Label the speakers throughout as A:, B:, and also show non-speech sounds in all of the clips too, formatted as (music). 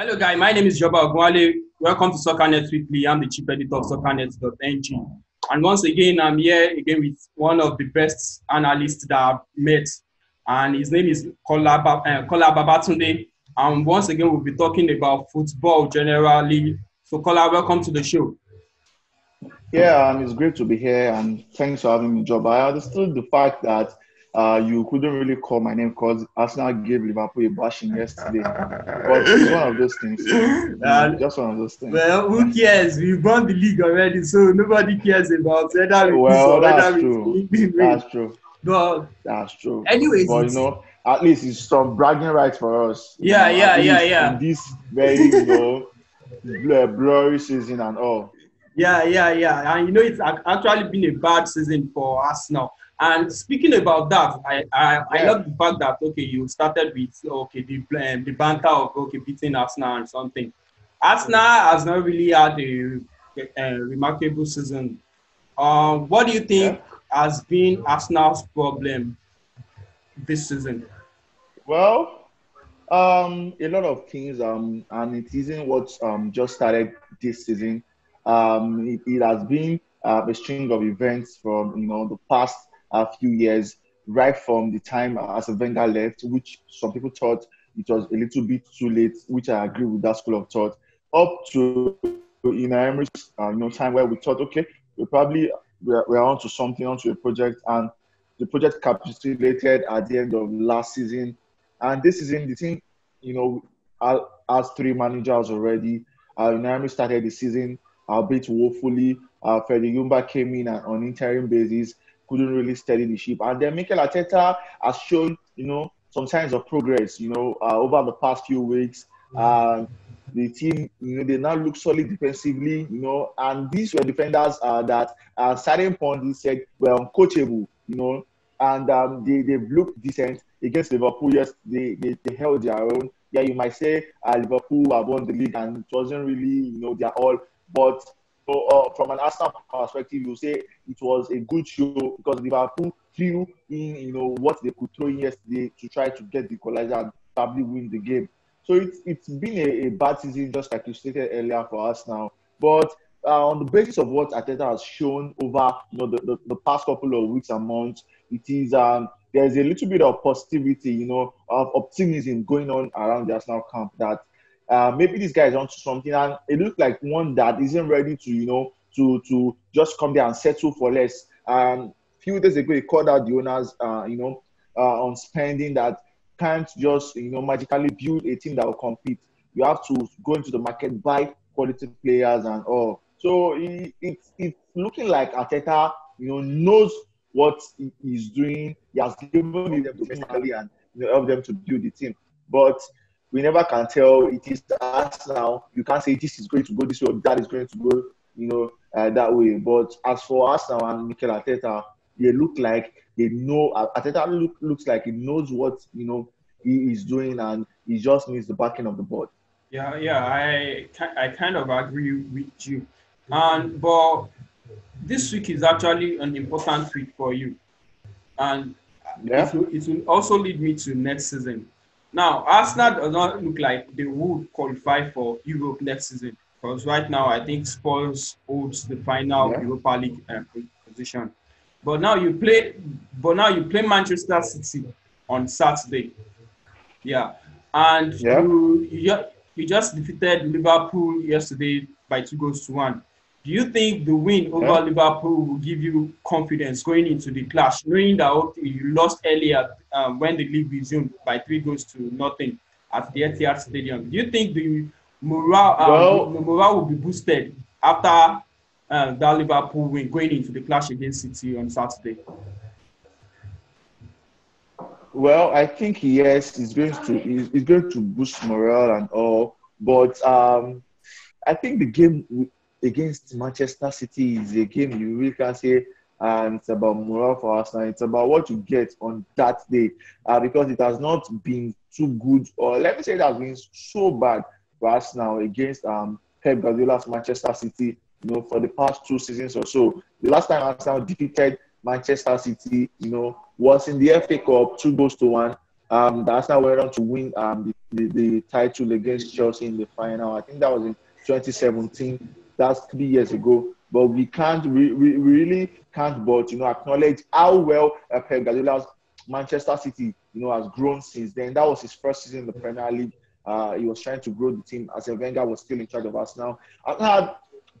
A: Hello, guys. My name is Joba Ogwale. Welcome to SoccerNet Weekly. I'm the chief editor of SoccerNet.ng. And once again, I'm here again with one of the best analysts that I've met. And his name is Kola, uh, Kola Babatunde. And once again, we'll be talking about football generally. So, Kola, welcome to the show.
B: Yeah, um, it's great to be here, and thanks for having me, Joba. I understood the fact that uh, you couldn't really call my name because Arsenal gave Liverpool a bashing yesterday. But it's one of those things. (laughs) Uh, just one of those things.
A: Well, who cares? We won the league already, so nobody cares about whether we
B: well, that's true. That's (laughs) true.
A: But
B: that's true.
A: Anyways,
B: but you know, at least it's some bragging rights for us.
A: Yeah,
B: know,
A: yeah, yeah, yeah.
B: In this very you know blurry season and all.
A: Yeah, yeah, yeah. And you know, it's actually been a bad season for now. And speaking about that, I I, yeah. I love the fact that okay, you started with okay the um, the banter of okay beating Arsenal and something. Arsenal has not really had a, a remarkable season. Um, what do you think yeah. has been Arsenal's problem this season?
B: Well, um, a lot of things, um, and it isn't what um just started this season. Um, it, it has been uh, a string of events from you know the past a few years, right from the time uh, Arsène Wenger left, which some people thought it was a little bit too late, which I agree with that school of thought, up to in Emery's uh, you know time where we thought, okay, we probably we're, we're on to something, onto a project, and the project capitulated at the end of last season, and this season the thing, you know, as three managers already. Uh, started the season a bit woefully. Uh, Freddie Ljungberg came in on interim basis couldn't really steady the ship. And then Mikel Arteta has shown, you know, some signs of progress, you know, uh, over the past few weeks. Uh, the team, you know, they now look solid defensively, you know, and these were defenders uh, that at certain point he said were uncoachable, you know, and um, they, they've looked decent against Liverpool. Yes, they, they, they held their own. Yeah, you might say uh, Liverpool have won the league and it wasn't really, you know, their all, but so, uh, from an Arsenal perspective, you say it was a good show because Liverpool threw in, you know, what they could throw in yesterday to try to get the equalizer and probably win the game. So it's it's been a, a bad season, just like you stated earlier for us now. But uh, on the basis of what Arteta has shown over you know the, the, the, past couple of weeks and months, it is um, there's a little bit of positivity, you know, of optimism going on around the Arsenal camp that uh, maybe this guy is onto something, and it looks like one that isn't ready to, you know, to to just come there and settle for less. Um, few days ago, he called out the owners, uh, you know, uh, on spending that can't just, you know, magically build a team that will compete. You have to go into the market, buy quality players, and all. So it, it's it's looking like Arteta, you know, knows what he's doing. He has given them professionally and help them to build the team. But we never can tell it is us now. You can't say this is going to go this way or that is going to go, you know, uh, that way. But as for us now and Mikel Arteta, they look like they know. Arteta look, looks like he knows what you know he is doing, and he just needs the backing of the board.
A: Yeah, yeah, I I kind of agree with you. And but this week is actually an important week for you, and yeah. it, will, it will also lead me to next season now, Arsenal does not look like they would qualify for Europe next season because right now I think Spurs holds the final yeah. Europa League uh, position. But now you play, but now you play Manchester City on Saturday. Yeah, and yeah. You, you you just defeated Liverpool yesterday by two goals to one. Do you think the win over yeah. Liverpool will give you confidence going into the clash, knowing that okay, you lost earlier um, when the league resumed by three goals to nothing at the Etihad Stadium? Do you think the morale, um, well, the morale will be boosted after uh, that Liverpool win going into the clash against City on Saturday?
B: Well, I think yes, it's going to it's going to boost morale and all, but um, I think the game against Manchester City is a game you really can't say and it's about morale for us now. It's about what you get on that day uh, because it has not been too good, or let me say it has been so bad for us now against um, Pep Guardiola's Manchester City. You know, for the past two seasons or so, the last time Arsenal defeated Manchester City, you know, was in the FA Cup, two goals to one. Um, the Arsenal went on to win um, the the, the title against Chelsea in the final. I think that was in 2017. That's three years ago. But we can't, we, we really can't but, you know, acknowledge how well uh, Pep Guardiola's Manchester City, you know, has grown since then. That was his first season in the Premier League. Uh, he was trying to grow the team as Wenger was still in charge of us now. I've had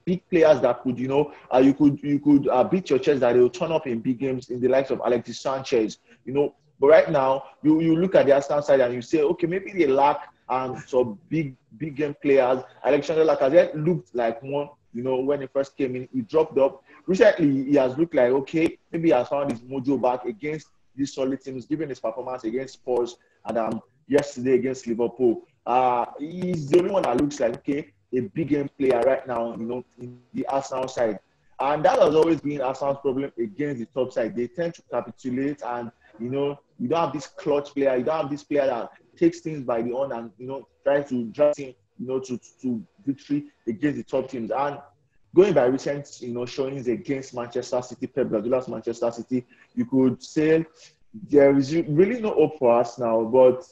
B: big players that could, you know, uh, you could you could uh, beat your chest that they will turn up in big games in the likes of Alexis Sanchez, you know. But right now, you you look at the Arsenal side and you say, okay, maybe they lack um, some big big game players. Alexander Lacazette looked like one, you know, when he first came in. He dropped up. Recently, he has looked like okay, maybe he has found his mojo back against these solid teams, given his performance against Spurs and um, yesterday against Liverpool. Uh, he's the only one that looks like okay, a big game player right now, you know, in the Arsenal side. And that has always been Arsenal's problem against the top side. They tend to capitulate and, you know, you don't have this clutch player. You don't have this player that takes things by the own and, you know, tries to drive him, you know, to, to victory against the top teams. And going by recent, you know, showings against Manchester City, Pep Guardiola's Manchester City, you could say there is really no hope for us now. But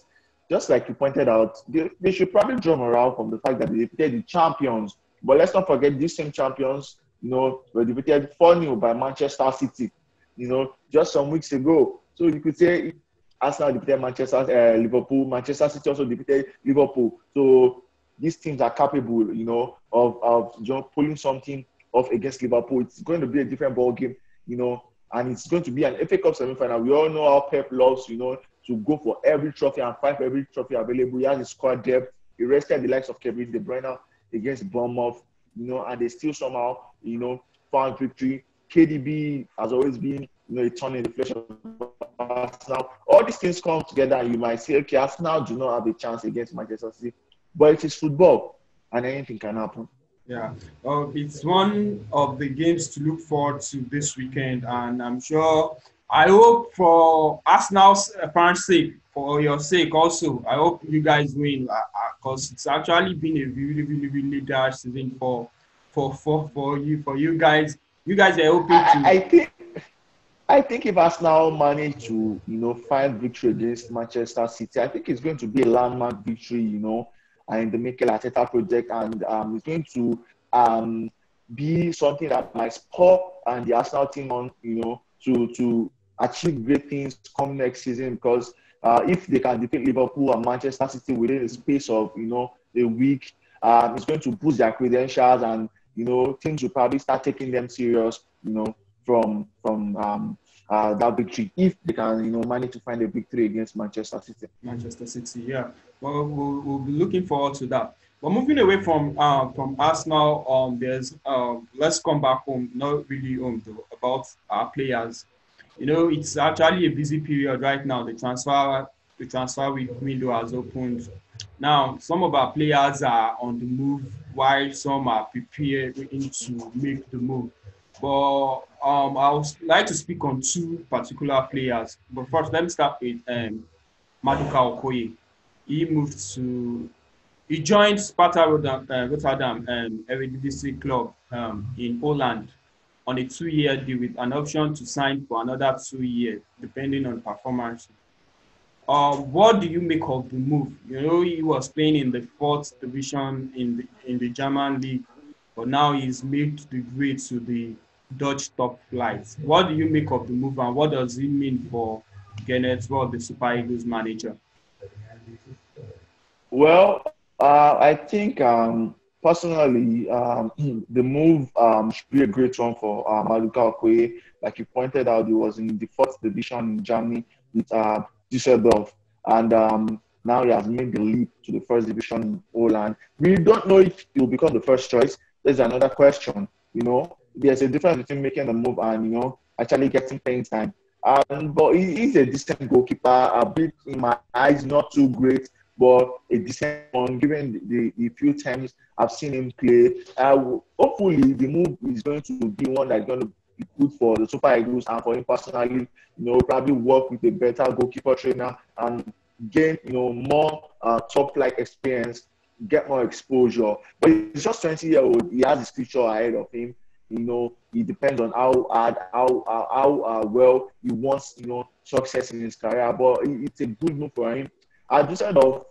B: just like you pointed out, they, they should probably draw morale from the fact that they defeated the champions. But let's not forget these same champions, you know, were defeated 4 0 by Manchester City, you know, just some weeks ago. So you could say Arsenal defeated Manchester, uh, Liverpool, Manchester City also defeated Liverpool. So these teams are capable, you know, of, of you know, pulling something off against Liverpool. It's going to be a different ball game, you know, and it's going to be an FA Cup semi-final. We all know how Pep loves, you know, to go for every trophy and fight for every trophy available. He has a squad depth. He rested the likes of Kevin De Bruyne against Bournemouth, you know, and they still somehow, you know, found victory. KDB has always been, you know, a turn in the flesh of Arsenal. All these things come together, and you might say, okay, Arsenal do not have a chance against Manchester City, but it is football, and anything can happen.
A: Yeah, well, it's one of the games to look forward to this weekend, and I'm sure I hope for Arsenal's fans' sake, for your sake also, I hope you guys win because uh, uh, it's actually been a really, really, really dark season for for for for you for you guys. You guys are hoping to.
B: I, I think. I think if Arsenal manage to, you know, find victory against Manchester City, I think it's going to be a landmark victory, you know, in the Mikel Arteta project, and um, it's going to um, be something that might spur and the Arsenal team on, you know, to to achieve great things come next season because uh, if they can defeat Liverpool and Manchester City within the space of you know a week, um, it's going to boost their credentials and you know things will probably start taking them serious. You know from from um, uh, that victory if they can you know manage to find a victory against Manchester City.
A: Manchester City, yeah. Well, we'll, we'll be looking forward to that. But moving away from uh, from Arsenal, um, there's uh, let's come back home. Not really home though. About our players you know, it's actually a busy period right now. The transfer the transfer window has opened. Now, some of our players are on the move, while some are preparing to make the move. But um, I would like to speak on two particular players. But first, let me start with um, Maduka Okoye. He moved to, he joined Sparta Rotterdam, uh, Rotterdam um, Eredivisie club um, in Poland on a two-year deal with an option to sign for another two years, depending on performance. Uh, what do you make of the move? You know, he was playing in the fourth division in the in the German league, but now he's made the grade to the Dutch top flight. What do you make of the move, and what does it mean for Gernot, well, the Super Eagles manager?
B: Well, uh, I think um, personally, um, (clears throat) the move um, should be a great one for uh, Maduka Okoye. Like you pointed out, he was in the fourth division in Germany with uh, Düsseldorf. And um, now he has made the leap to the first division in Holland. We don't know if he will become the first choice. There's another question. You know, there's a difference between making a move and, you know, actually getting playing time. Um, but he, he's a decent goalkeeper, a bit in my eyes, not too great but a decent one given the, the, the, few times I've seen him play. Uh, hopefully, the move is going to be one that's going to be good for the Super Eagles and for him personally. You know, probably work with a better goalkeeper trainer and gain you know more uh, top like experience, get more exposure. But he's just 20 year old. He has his future ahead of him. You know, it depends on how hard, how how, how uh, well he wants you know success in his career. But it's a good move for him. I just said of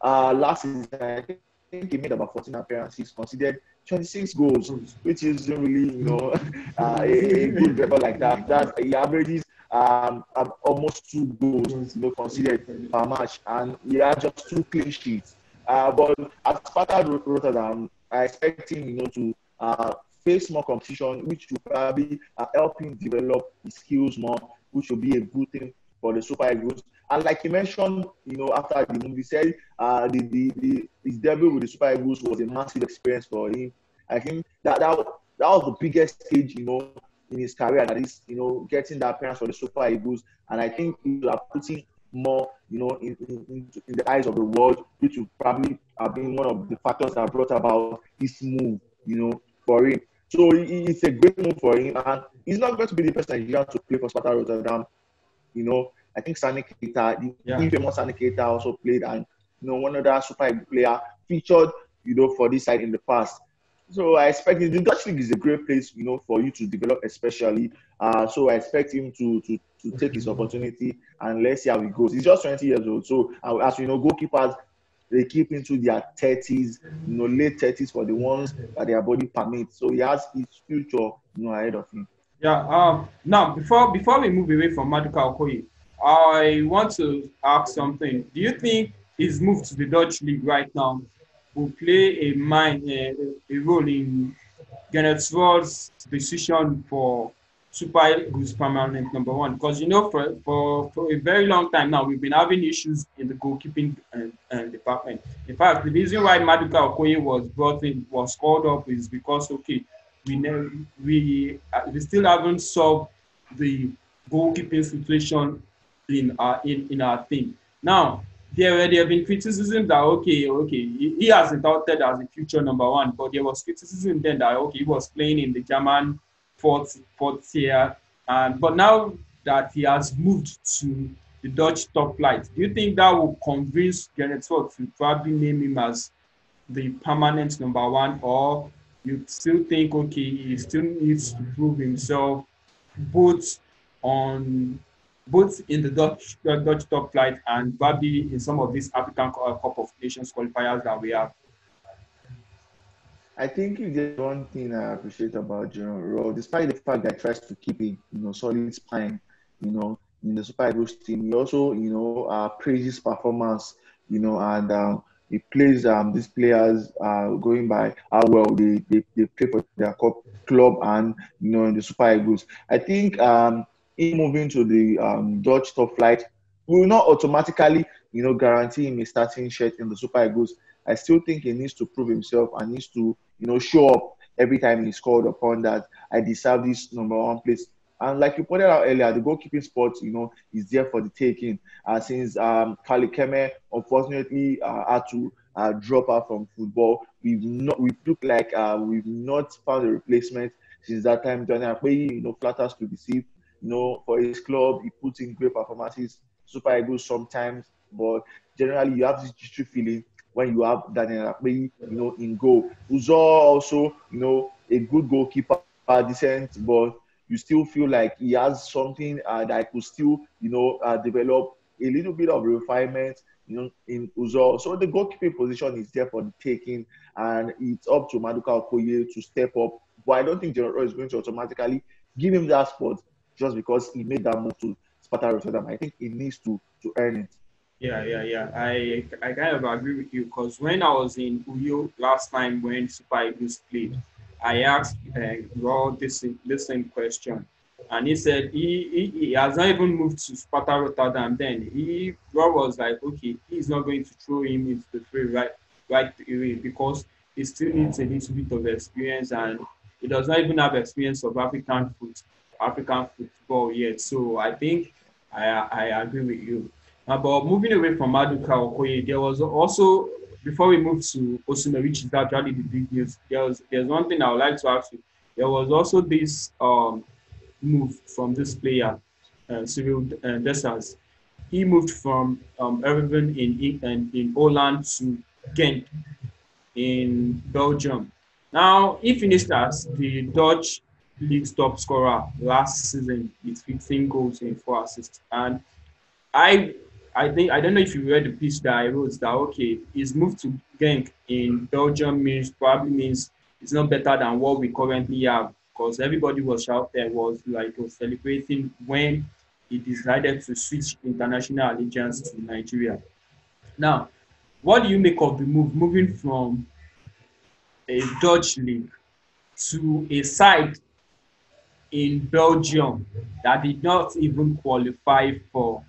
B: uh, last season, I think he made about 14 appearances, considered 26 goals, which is really, you know, (laughs) uh, a, a, good record like that. That he averages um, um, almost two goals, you know, considered per match, and he had just two clean sheets. Uh, but as Sparta Rotterdam, I expect him, you know, to uh, face more competition, which will probably uh, help him develop his skills more, which will be a good thing for the Super Eagles. And like you mentioned, you know, after the movie said, uh, the, the, the his debut with the Super Eagles was a massive experience for him. I think that that, that was the biggest stage, you know, in his career that is, you know, getting that appearance for the Super Eagles. And I think he are putting more, you know, in, in, in the eyes of the world, which will probably have been one of the factors that brought about this move, you know, for him. So it's a great move for him, and he's not going to be the first Nigerian to play for Sparta Rotterdam. You know, I think Sani Keita, the yeah. infamous Sani Keita also played, and you know, one other super player featured, you know, for this side in the past. So I expect the Dutch league is a great place, you know, for you to develop, especially. Uh, so I expect him to to to take his (laughs) opportunity and let's see how it goes. He's just 20 years old, so uh, as you know, goalkeepers they keep into their 30s, you know, late 30s for the ones that their body permits. So he has his future, you know, ahead of him.
A: Yeah. Um. Now, before before we move away from Maduka Okoye, I want to ask something. Do you think his move to the Dutch league right now will play a mind a, a role in Rohr's decision for Super Eagles permanent number one? Because you know, for, for for a very long time now, we've been having issues in the goalkeeping uh, uh, department. In fact, the reason why Maduka Okoye was brought in was called up is because okay, we never, we uh, we still haven't solved the goalkeeping situation in our in, in our team. Now, there there have been criticism that okay, okay, he, he has touted as a future number one, but there was criticism then that okay, he was playing in the German fourth fourth tier, and but now that he has moved to the Dutch top flight, do you think that will convince Gernot to probably name him as the permanent number one, or you still think okay, he still needs to prove himself both on both in the Dutch, uh, Dutch top flight and probably in some of these African Cup of Nations qualifiers that we have.
B: I think there's one thing I appreciate about Gernot Rohr, despite the fact that he tries to keep a you know solid spine, you know, in the Super Eagles team, he also you know uh, praises performance, you know, and um, he plays um, these players uh, going by how well they, they, they play for their club and you know in the Super Eagles. I think um, him moving to the um, Dutch top flight will not automatically, you know, guarantee him a starting shirt in the Super Eagles. I still think he needs to prove himself and needs to, you know, show up every time he's called upon that I deserve this number one place. And like you pointed out earlier, the goalkeeping spot, you know, is there for the taking. Uh, since um, Carl Ikeme unfortunately uh, had to uh, drop out from football, we've not we look like uh, we've not found a replacement since that time. Johnny Akpeyi, you know, flatters to deceive you know, for his club, he puts in great performances, super Eagles sometimes, but generally you have this jittery feeling when you have Daniel Akpeyi, you know, in goal. Uzo also, you know, a good goalkeeper, decent, but you still feel like he has something uh, that could still, you know, uh, develop a little bit of refinement, you know, in Uzo. So the goalkeeping position is there for the taking, and it's up to Maduka Okoye to step up. But I don't think Gernot is going to automatically give him that spot just because he made that move to Sparta Rotterdam. I think he needs to to earn it.
A: Yeah, yeah, yeah. I I kind of agree with you because when I was in Uyo last time when Super Eagles played, I asked uh, Rohr this this same question, and he said he, he, he has not even moved to Sparta Rotterdam. Then he Rohr was like, okay, he's not going to throw him into the fray right right away because he still needs a little bit of experience and he does not even have experience of African foot. African football yet. So I think I, I agree with you. Uh, but moving away from Maduka Okoye, there was also, before we move to Osimhen, which is actually the big news, there was, there's one thing I would like to ask you. There was also this um, move from this player, uh, Cyril uh. He moved from um, in, in, in Holland to Genk in Belgium. Now, he finished as the Dutch league's top scorer last season with 15 goals and four assists. And I I think I don't know if you read the piece that I wrote that okay, his move to Genk in Belgium means probably means it's not better than what we currently have because everybody was out there was like was celebrating when he decided to switch international allegiance to Nigeria. Now, what do you make of the move moving from a Dutch league to a side in Belgium that did not even qualify for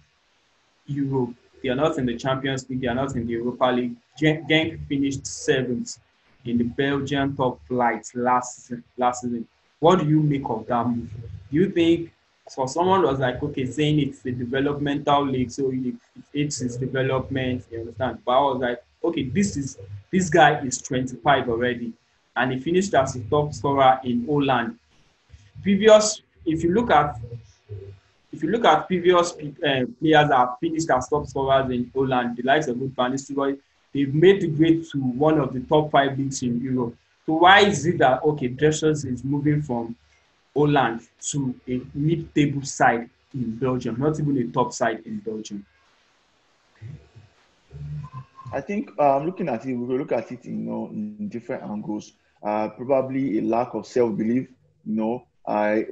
A: Europe. They are not in the Champions League, they are not in the Europa League. Genk finished seventh in the Belgian top flight last season, last season. What do you make of that move? Do you think for someone was like, okay, saying it's a developmental league, so it's its development, you understand? But I was like, okay, this is this guy is 25 already, and he finished as a top scorer in Holland. Previous, if you look at if you look at previous uh, players that have finished as top scorers in Holland, the likes of Van Nistelrooy, they've made the grade to one of the top five leagues in Europe. So why is it that okay, Dessers is moving from Holland to a mid-table side in Belgium, not even a top side in Belgium?
B: I think um, looking at it, we will look at it, you know, in different angles. Uh, probably a lack of self-belief. You know, I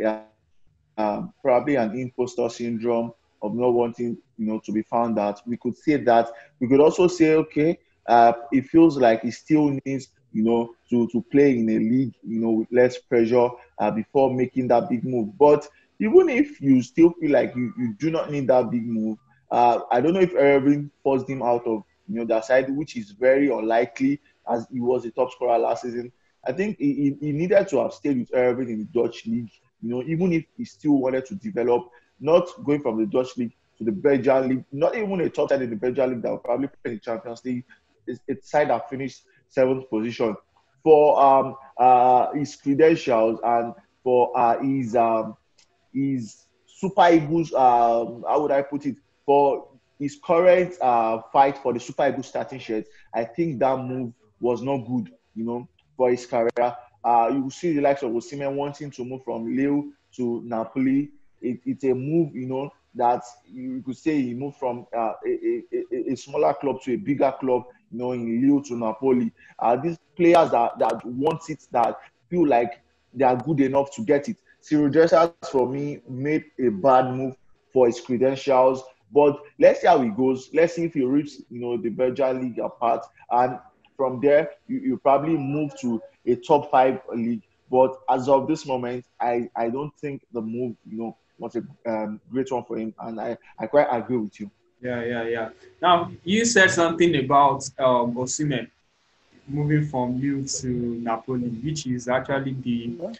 B: um, probably an imposter syndrome of not wanting, you know, to be found out. We could say that. We could also say, okay, uh, it feels like he still needs, you know, to to play in a league, you know, with less pressure uh, before making that big move. But even if you still feel like you, you do not need that big move, uh, I don't know if Irving forced him out of you know that side, which is very unlikely as he was a top scorer last season. I think he, he needed to have stayed with Irving in the Dutch league you know, even if he still wanted to develop, not going from the Dutch league to the Belgian league, not even a top side in the Belgian league that will probably play in the Champions League. It's a side that finished seventh position for um, uh, his credentials and for uh, his um, his Super Eagles. Um, how would I put it? For his current uh, fight for the Super Eagles starting shirt, I think that move was not good. You know, for his career. Uh, you see the likes of Osimhen wanting to move from Lille to Napoli. It, it's a move, you know, that you could say he moved from uh, a, a, a, smaller club to a bigger club, you know, in Lille to Napoli. Uh, these players that, that want it, that feel like they are good enough to get it. Cyril Dessers, for me, made a bad move for his credentials. But let's see how it goes. Let's see if he reaches, you know, the Belgian league apart. And from there, you, you probably move to a top five league. But as of this moment, I, I don't think the move, you know, was a um, great one for him. And I, I quite agree with you.
A: Yeah, yeah, yeah. Now, you said something about um, Osimhen moving from Lille to Napoli, which is actually the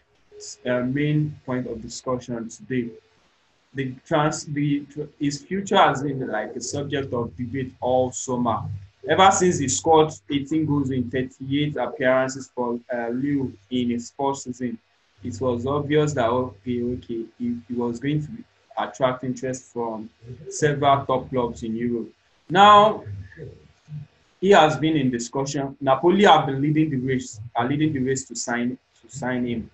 A: uh, main point of discussion today. The trans, the his future has been like a subject of debate all summer Ever since he scored 18 goals in 38 appearances for uh, Lille in his first season, it was obvious that okay, okay, he, he was going to attract interest from several top clubs in Europe. Now, he has been in discussion. Napoli have been leading the race, are leading the race to sign to sign him,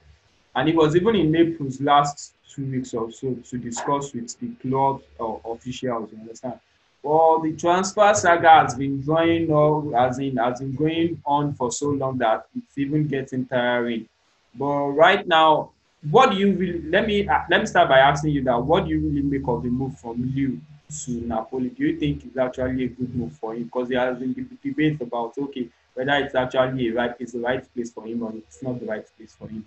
A: and he was even in Naples last two weeks or so to discuss with the club uh, officials. You understand? Well, the transfer saga has been going on, has been, has been going on for so long that it's even getting tiring. But right now, what do you really? Let me uh, let me start by asking you that. What do you really make of the move from Lille to Napoli? Do you think it's actually a good move for him? Because there has been debate about okay whether it's actually a right, it's the right place for him or it's not the right place for him.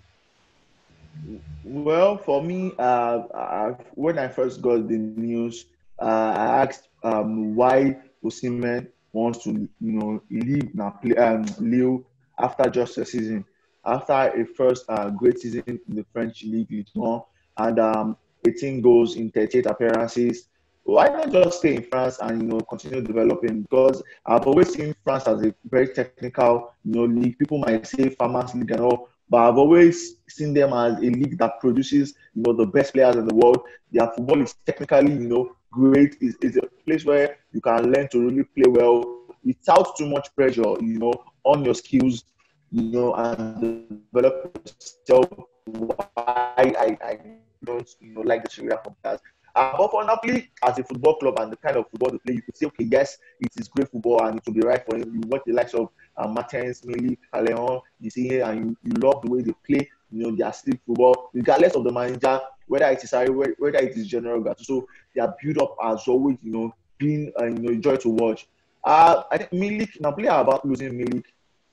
B: Well, for me, uh, I, when I first got the news, uh, I asked um, why Osimhen wants to, you know, leave Napoli, um, Lille after just a season, after a first uh, great season in the French league, Ligue 1, and um, 18 goals in 38 appearances. Why not just stay in France and you know continue developing? Because I've always seen France as a very technical, you know, league. People might say farmers league and all, but I've always seen them as a league that produces, you know, the best players in the world. Their football is technically, you know, great. It's, it's a place where you can learn to really play well without too much pressure, you know, on your skills, you know, and develop yourself. Why I, I don't, you know, like the from that. Uh, but for Napoli, as a football club and the kind of football they play, you could say, okay, yes, it is great football and it will be right for him. You watch the likes of uh, Mertens, Milik, Callejon, you see here, and you, you love the way they play. You know, their sleep football, regardless of the manager, whether it is whether it is General Gattuso, their build up has always, you know, been uh, you know, a joy to watch. Uh, I think Milik, about losing Milik,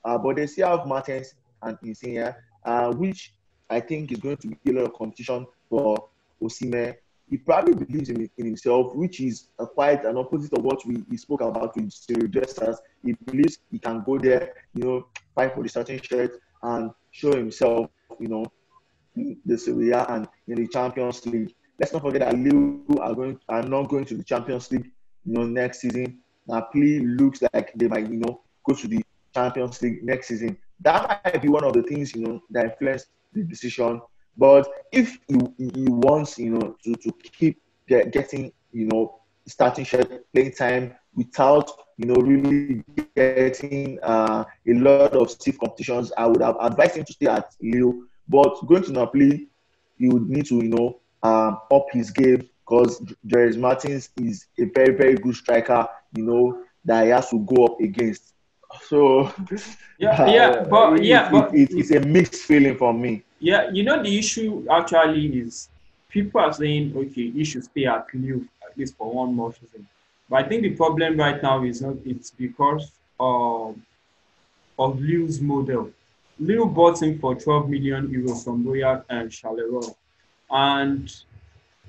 B: uh, but they still have Mertens and Insigne, uh, which I think is going to be a lot of competition for Osimhen. He probably believes in, in himself, which is a quite an opposite of what we, we spoke about with Cyril Dessers. He believes he can go there, you know, fight for the starting shirt and show himself, you know, the Serie A and in the Champions League. Let's not forget that Lille are going are not going to the Champions League, you know, next season. Napoli looks like they might, you know, go to the Champions League next season. That might be one of the things, you know, that influenced the decision. But if he, he wants, you know, to, to keep get, getting, you know, starting playing time without, you know, really getting uh, a lot of stiff competitions, I would have advised him to stay at Lille. But going to Napoli, he would need to, you know, um, up his game because Dries Mertens is a very, very good striker, you know, that he has to go up against. So,
A: yeah, (laughs) yeah, but it, yeah, but
B: it, it's a mixed feeling for me.
A: Yeah, you know, the issue actually is people are saying, okay, you should stay at Lille at least for one more season. But I think the problem right now is not it's because of of Lille's model. Lille bought him for 12 million euros from Royal and Charleroi. And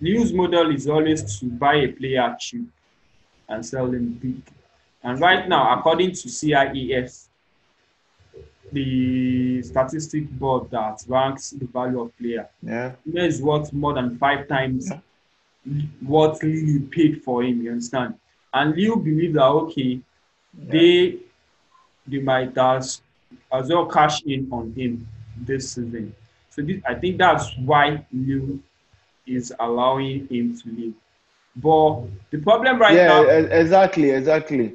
A: Lille's model is always to buy a player cheap and sell him big. And right now, according to CIES, the statistic board that ranks the value of player,
B: yeah,
A: is worth more than five times yeah. what Lille paid for him. You understand? And Lille believe that okay, yeah. they they might as as well cash in on him this season. So this, I think that's why Lille is allowing him to leave. But the problem right
B: yeah,
A: now.
B: Yeah, exactly, exactly.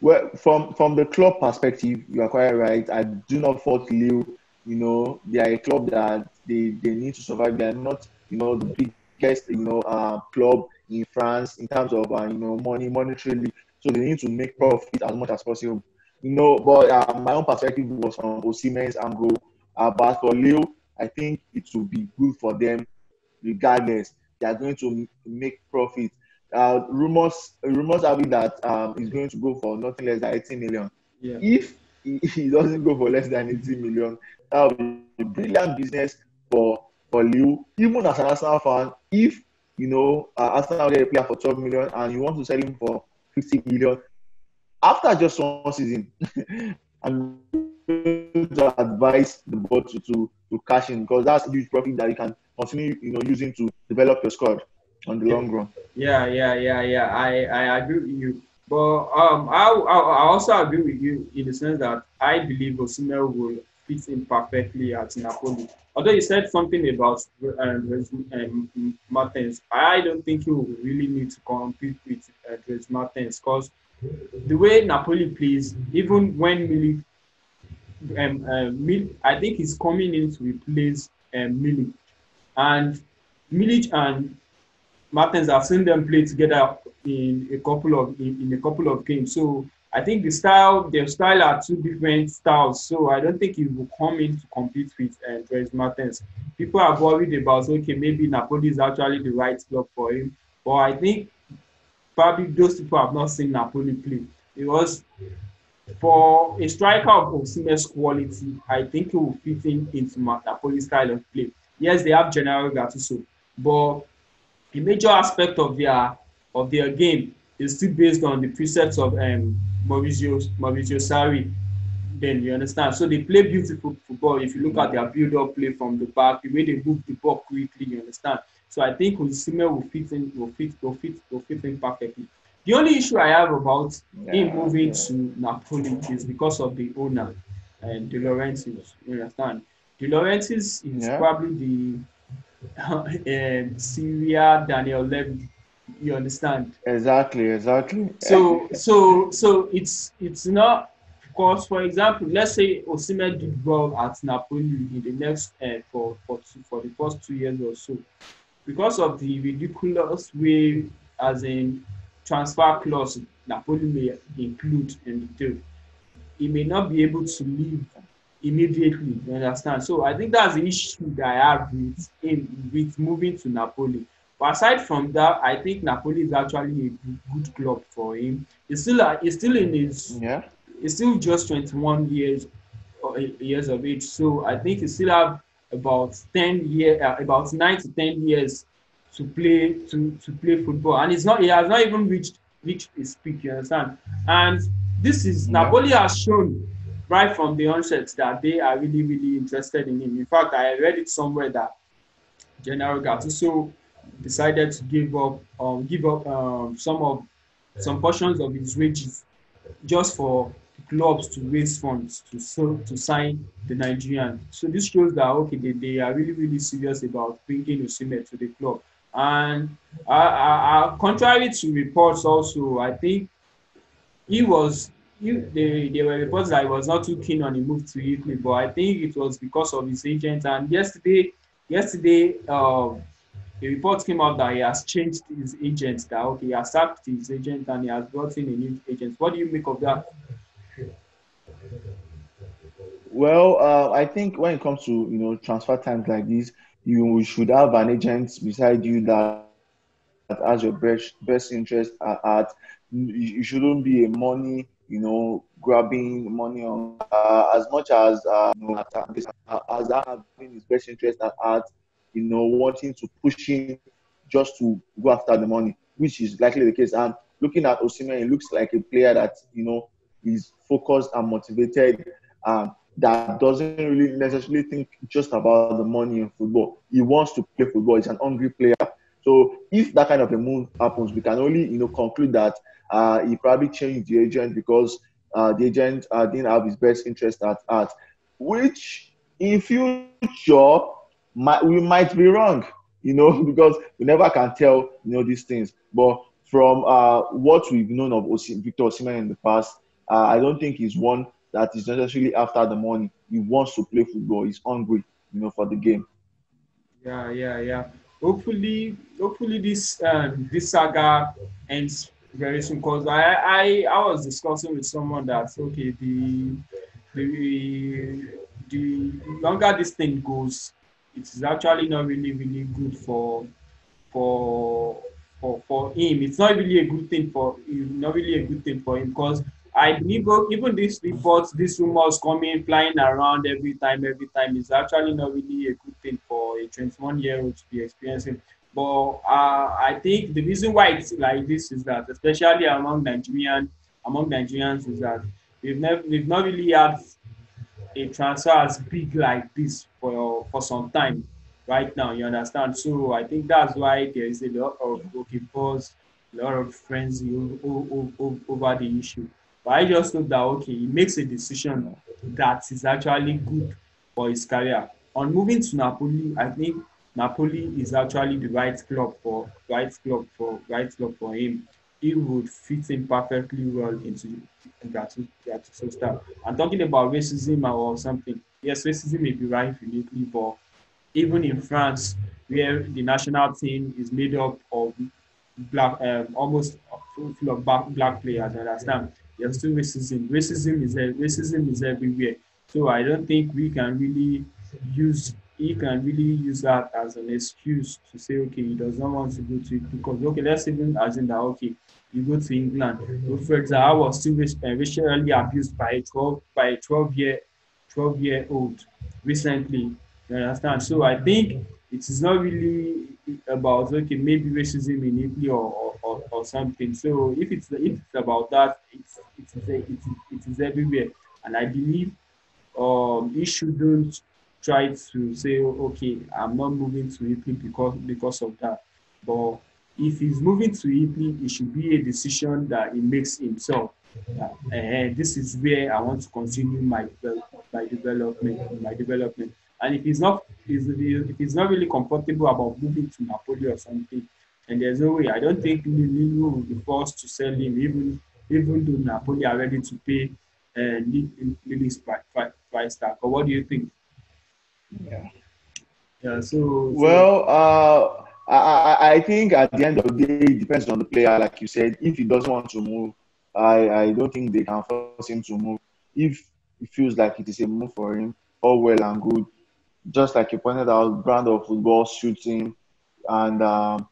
B: Well, from from the club perspective, you are quite right. I do not fault Lille. You know, they are a club that they, they need to survive. They are not, you know, the biggest, you know, uh, club in France in terms of, uh, you know, money, monetarily. So they need to make profit as much as possible. You know, but uh, my own perspective was from Osimhen's angle. Uh, but for Lille, I think it will be good for them regardless. They are going to make profit. Uh, rumors rumors have it that um, he's going to go for nothing less than 18 million.
A: Yeah.
B: If he, (laughs) he, doesn't go for less than 18 million, that would be a brilliant business for for Lille. Even as an Arsenal fan, if you know uh, Arsenal get a player for 12 million and you want to sell him for 50 million, after just one season, (laughs) I'm to advise the board to, to, to cash in because that's a huge profit that you can continue, you know, using to develop your squad on the
A: yeah.
B: long run.
A: Yeah, yeah, yeah, yeah. I, I agree with you. But um, I, I, I also agree with you in the sense that I believe Osimhen will fit in perfectly at Napoli. Although you said something about um, um, Mertens, I don't think he will really need to compete with uh, Dries Mertens because the way Napoli plays, even when Milik, um, uh, Mil- I think he's coming in to replace um, Milik. And Milik and Mertens, I've seen them play together in a couple of in, in, a couple of games. So I think the style, their style are two different styles. So I don't think he will come in to compete with uh, Mertens. People are worried about okay, maybe Napoli is actually the right club for him. But I think probably those people have not seen Napoli play because for a striker of Osimhen's quality, I think he will fit in into Napoli's style of play. Yes, they have General Gattuso, but a major aspect of their of their game is still based on the precepts of um, Maurizio Maurizio Sarri. Then you understand. So they play beautiful football. If you look at their build-up play from the back, the way they move the ball quickly, you understand. So I think Osimhen will fit in, will fit, will fit, will fit in perfectly. The only issue I have about yeah, him moving yeah. to Napoli is because of the owner and De Laurentiis. You understand? De Laurentiis is yeah. probably the (laughs) um, Serie A Daniel Levy. You understand?
B: Exactly, exactly.
A: So, so, so it's it's not because, for example, let's say Osimhen did well at Napoli in the next uh, for for two, for the first two years or so. Because of the ridiculous way, as in transfer clause Napoli may include in the deal, he may not be able to leave immediately. You understand? So I think that's the issue that I have with him with moving to Napoli. But aside from that, I think Napoli is actually a good club for him. He's still uh, he's still in his
B: yeah.
A: He's still just 21 years uh, years of age. So I think he still have about 10 year uh, about nine to 10 years to play to to play football, and it's not he has not even reached reached his peak. You understand? And this is yeah. Napoli has shown right from the onset that they are really really interested in him. In fact, I read it somewhere that General Gattuso decided to give up um, give up um, some of some portions of his wages just for clubs to raise funds to so, to sign the Nigerian. So this shows that okay, they, they are really really serious about bringing Osimhen to the club. And uh, uh, contrary to reports, also I think he was. He, they, there were reports that he was not too keen on the move to Italy, but I think it was because of his agent. And yesterday, yesterday, uh, the report came out that he has changed his agent. That okay, he has sacked his agent and he has brought in a new agent. What do you make of that?
B: Well, uh, I think when it comes to you know transfer times like this, you should have an agent beside you that, that has your best best interest at. You shouldn't be a money you know grabbing money on uh, as much as uh, you know, as having his best interest at you know, wanting to push him just to go after the money, which is likely the case. And looking at Osimhen, it looks like a player that, you know, is focused and motivated and that doesn't really necessarily think just about the money in football. He wants to play football. He's an hungry player. So if that kind of a move happens, we can only, you know, conclude that uh, he probably changed the agent because uh, the agent uh, didn't have his best interest at heart, which in future might, we might be wrong, you know, (laughs) because we never can tell, you know, these things. But from uh, what we've known of Victor Osimhen in the past, uh, I don't think he's one that is necessarily after the money. He wants to play football. He's hungry, you know, for the game.
A: Yeah, yeah, yeah. Hopefully, hopefully this um, this saga ends very soon. Because I, I I was discussing with someone that okay the the the longer this thing goes, it is actually not really really good for for for for him. It's not really a good thing for not really a good thing for him because I believe even these reports, these rumors coming flying around every time, every time is actually not really a good thing for a 21 year old to be experiencing. But uh, I think the reason why it's like this is that, especially among Nigerian among Nigerians, is that we've never we've not really had a transfer as big like this for for some time right now. You understand? So I think that's why there is a lot of okay buzz, a lot of frenzy over the issue. But I just thought that okay, he makes a decision that is actually good for his career. On moving to Napoli, I think Napoli is actually the right club for right club for right club for him he would fit in perfectly well into Gattuso style. I'm talking about racism or something. Yes, racism may be right uniquely, but even in France, where the national team is made up of black, um, almost full of black, black players, understand? There's still racism. Racism is racism is everywhere. So I don't think we can really use he can really use that as an excuse to say, okay, he does not want to go to because, okay, let's even assume that, okay, you go to England. For example, I was still uh, racially abused by a 12, by a 12 year, 12 year old recently. You understand? So I think it is not really about, okay, maybe racism in Italy or, or, or, something. So if it's, if it's about that, it's, it's, it is, it is everywhere. And I believe um, he shouldn't try to say, okay, I'm not moving to Italy because because of that. But if he's moving to Italy, it should be a decision that he makes himself. Uh, and this is where I want to continue my my development, my development. And if he's not, if he's not really comfortable about moving to Napoli or something, and there's no way, I don't think Lulu will be forced to sell him, even even though Napoli are ready to pay uh, Lille's price, price tag. But what do you think?
B: Yeah.
A: Yeah. So.
B: Well, uh, I, I think at the end of the day, it depends on the player. Like you said, if he doesn't want to move, I, I don't think they can force him to move. If it feels like it is a move for him, all well and good. Just like you pointed out, brand of football, shooting, and um,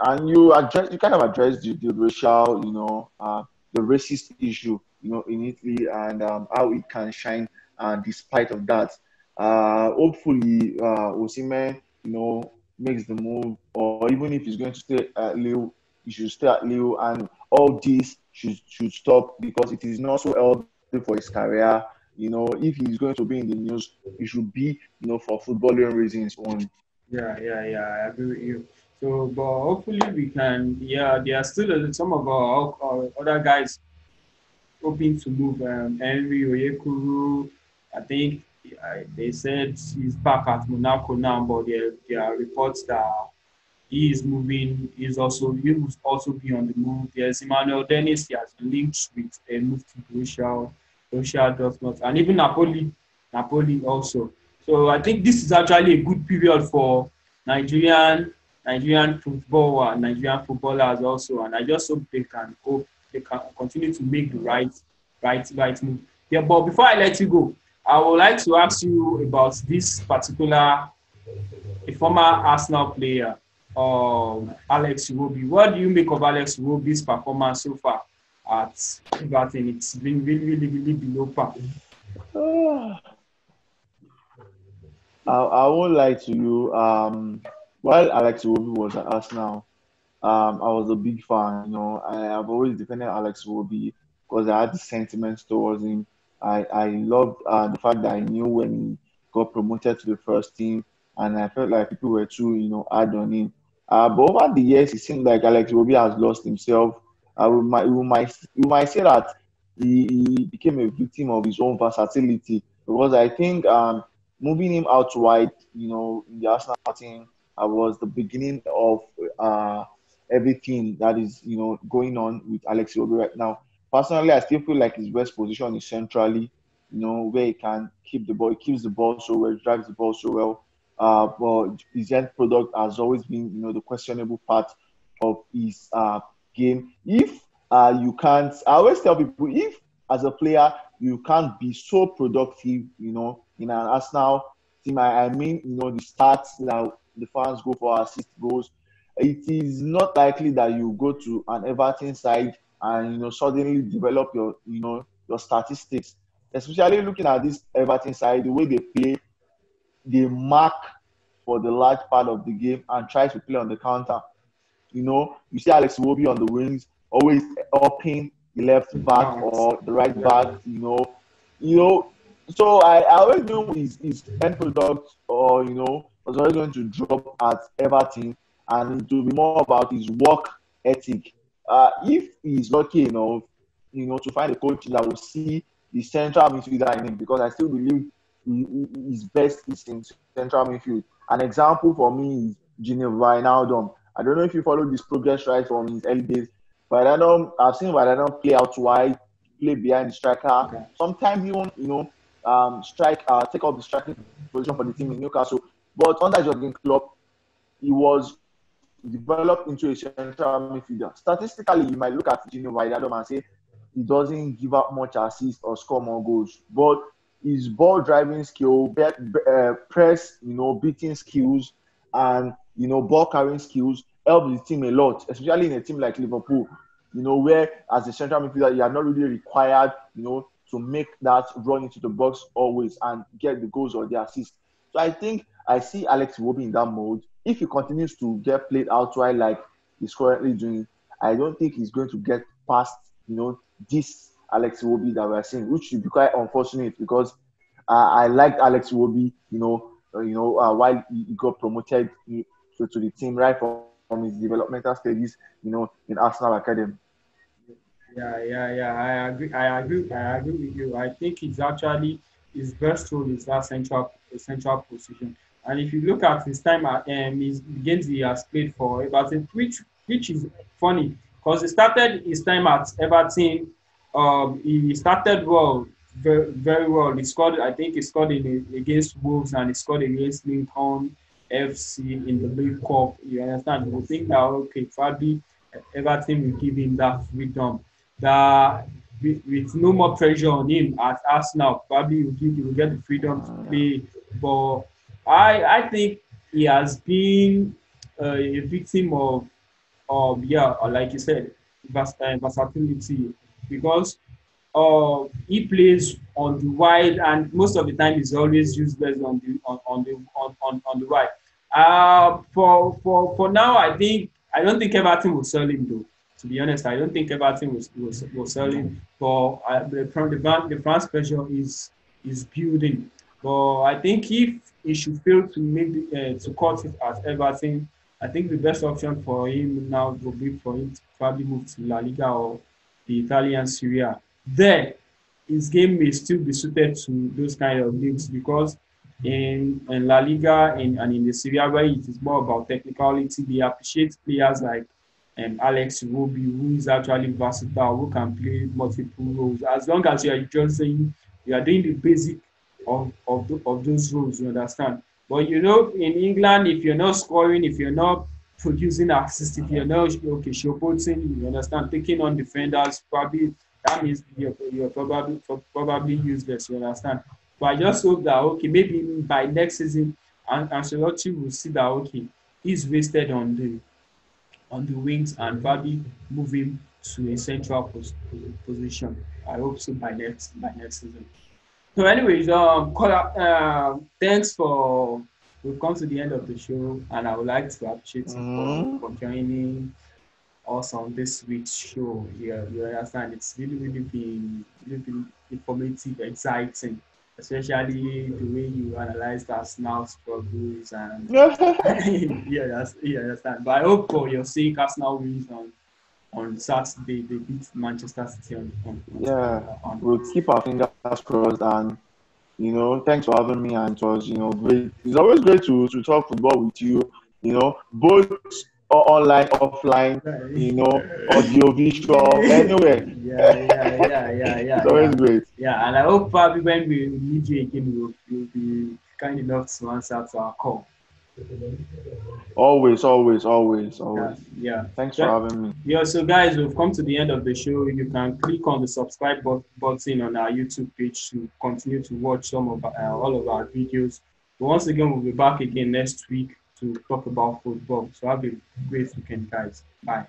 B: and you address you kind of address the, the racial, you know, uh, the racist issue, you know, in Italy and um, how it can shine uh, despite of that. Uh, hopefully, uh, Osimhen, you know, makes the move, or even if he's going to stay at Lille, he should stay at Lille, and all this should should stop because it is not so healthy for his career. You know, if he's going to be in the news, it should be, you know, for footballing reasons only.
A: Yeah, yeah, yeah. I agree with you. So, but hopefully we can. Yeah, there are still some of our, our other guys hoping to move. Um, Henry Onyekuru, I think I, they said he's back at Monaco now, but there, there are reports that he is moving. He's also he will also be on the move. There's Emmanuel Dennis. He has linked with a move to Borussia, Borussia Dortmund, and even Napoli. Napoli also. So I think this is actually a good period for Nigerian Nigerian football and Nigerian footballers also. And I just hope they can hope they can continue to make the right right right move. Yeah, but before I let you go, I would like to ask you about this particular a former Arsenal player, um, Alex Iwobi. What do you make of Alex Iwobi's performance so far at Everton? It's been really, really, really below par.
B: I, I won't lie to you. Um, while Alex Iwobi was at Arsenal, um, I was a big fan. You know, I have always defended Alex Iwobi because I had sentiments towards him. I I loved uh, the fact that I knew when he got promoted to the first team, and I felt like people were too, you know, hard on him. Uh, but over the years, it seemed like Alex Iwobi has lost himself. Uh, we might we might we might say that he, he became a victim of his own versatility because I think um, moving him out wide, you know, in the Arsenal team uh, was the beginning of uh, everything that is you know going on with Alex Iwobi right now. Personally, I still feel like his best position is centrally, you know, where he can keep the ball, he keeps the ball so well, drives the ball so well. Uh, but his end product has always been, you know, the questionable part of his uh, game. If uh, you can't, I always tell people, if as a player you can't be so productive, you know, in an Arsenal team, I, I mean, you know, the stats that the fans go for assist goals, it is not likely that you go to an Everton side and you know suddenly develop your you know your statistics. Especially looking at this Everton side, the way they play, they mark for the large part of the game and try to play on the counter. You know, you see Alex Iwobi on the wings, always upping the left back or the right back. You know, you know. So I, I always knew his, his end product or you know was always going to drop at Everton, and it will be more about his work ethic. Uh, if he's lucky enough, you know, to find a coach that will see the central midfielder in him, because I still believe his best is in central midfield. An example for me is Gini Wijnaldum. I don't know if you follow this progress right from his early days, but I know I've seen Wijnaldum play out wide, play behind the striker. Okay. Sometimes even you know um, strike, uh, take up the striking position for the team in Newcastle. But under Jurgen Klopp, he was developed into a central midfielder. Statistically, you might look at Gini Wijnaldum and say he doesn't give up much assists or score more goals, but his ball driving skill, uh, press, you know, beating skills, and you know, ball carrying skills help the team a lot, especially in a team like Liverpool. You know, where as a central midfielder, you are not really required, you know, to make that run into the box always and get the goals or the assists. So I think I see Alex Iwobi in that mode. If he continues to get played out outright like he's currently doing, I don't think he's going to get past, you know, this Alex Iwobi that we're seeing, which should be quite unfortunate because uh, I liked Alex Iwobi, you know, you know, uh, while he, got promoted to, to the team right from, from his developmental stages, you know, in Arsenal Academy.
A: Yeah, yeah, yeah. I agree. I agree. I agree with you. I think it's actually his best role is that central central position. And if you look at his time at um, his games he has played for Everton, which which is funny because he started his time at Everton. Um, he started well, very, very well. He scored, I think he scored in, against Wolves and he scored against Lincoln. FC in the League Cup. You understand? We think that okay, probably everything will give him that freedom. That with, no more pressure on him at Arsenal, probably will, give, he will get the freedom to play. But I I think he has been uh, a victim of of yeah, like you said, uh, versatility because uh, he plays on the wide, and most of the time he's always useless on the on, on the on, on, on the right. Uh, for for for now, I think I don't think Everton will sell him though. To be honest, I don't think Everton will will, will sell him. But uh, the the, the France pressure is is building. But I think if he should fail to make uh, to cut it at Everton, I think the best option for him now will be for him to probably move to La Liga or the Italian Serie A. There, his game may still be suited to those kind of leagues because in, in La Liga in, and in the Serie A, where it is more about technicality, they appreciate players like um, Alex Iwobi, who is actually versatile, who can play multiple roles. As long as you are just saying you are doing the basic of, of, the, of those roles, you understand. But you know, in England, if you're not scoring, if you're not producing assists, if you're not okay, showboating, you understand, taking on defenders, probably that means you're, you're probably probably useless. You understand? But I just hope that okay, maybe by next season, Ancelotti will see that okay, he's wasted on the on the wings and probably move him to a central position. I hope so by next by next season. So, anyways, um, uh, thanks for we've come to the end of the show, and I would like to appreciate mm-hmm. you for, for joining us on this week's show. Yeah, you understand it's really, really been really been informative, exciting, especially the way you analyzed Arsenal struggles and (laughs) (laughs) yeah, that's, yeah, understand. But I hope oh, for your sake, Arsenal wins on on Saturday they beat Manchester City on, on,
B: yeah. On, we'll keep our fingers crossed and you know, thanks for having me and it was, you know, great. It's always great to, to talk football with you, you know, both online, offline, you know, audio, visual, anywhere.
A: Yeah, yeah, yeah, yeah, yeah. (laughs)
B: it's always
A: yeah.
B: great.
A: Yeah, and I hope probably when we meet you again, you'll, you'll be kind enough to answer to our call.
B: Always, always, always, always.
A: Yeah. yeah.
B: Thanks for having me.
A: Yeah, so guys, we've come to the end of the show. You can click on the subscribe button on our YouTube page to continue to watch some of uh, all of our videos. But once again, we'll be back again next week to talk about football. So have a great weekend, guys. Bye.